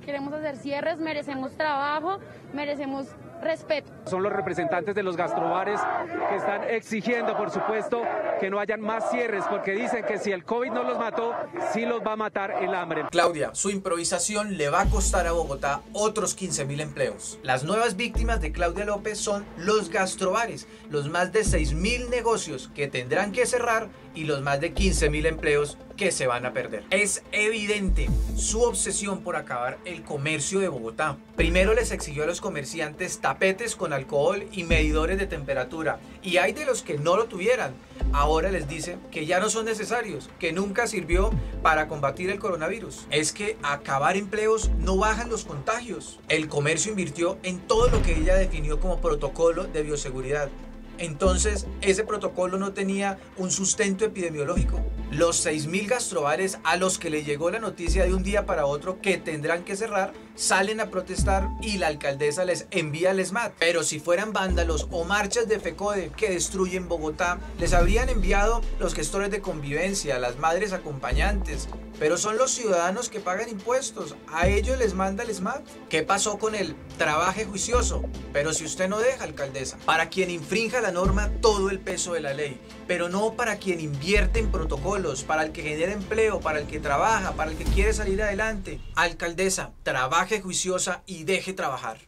queremos hacer cierres, merecemos trabajo, merecemos respeto. Son los representantes de los gastrobares que están exigiendo, por supuesto, que no hayan más cierres, porque dicen que si el COVID no los mató, sí los va a matar el hambre. Claudia, su improvisación le va a costar a Bogotá otros 15 mil empleos. Las nuevas víctimas de Claudia López son los gastrobares, los más de 6 mil negocios que tendrán que cerrar y los más de 15 mil empleos que se van a perder. Es evidente su obsesión por acabar el comercio de Bogotá. Primero les exigió a los comerciantes tapetes con alcohol y medidores de temperatura y hay de los que no lo tuvieran. Ahora les dice que ya no son necesarios, que nunca sirvió para combatir el coronavirus. Es que acabar empleos no bajan los contagios. El comercio invirtió en todo lo que ella definió como protocolo de bioseguridad entonces ese protocolo no tenía un sustento epidemiológico. Los 6.000 gastrobares a los que le llegó la noticia de un día para otro que tendrán que cerrar salen a protestar y la alcaldesa les envía el SMAT. Pero si fueran vándalos o marchas de FECODE que destruyen Bogotá, les habrían enviado los gestores de convivencia, las madres acompañantes. Pero son los ciudadanos que pagan impuestos, a ellos les manda el SMAT. ¿Qué pasó con el trabaje juicioso? Pero si usted no deja, alcaldesa, para quien infrinja norma todo el peso de la ley, pero no para quien invierte en protocolos, para el que genera empleo, para el que trabaja, para el que quiere salir adelante. Alcaldesa, trabaje juiciosa y deje trabajar.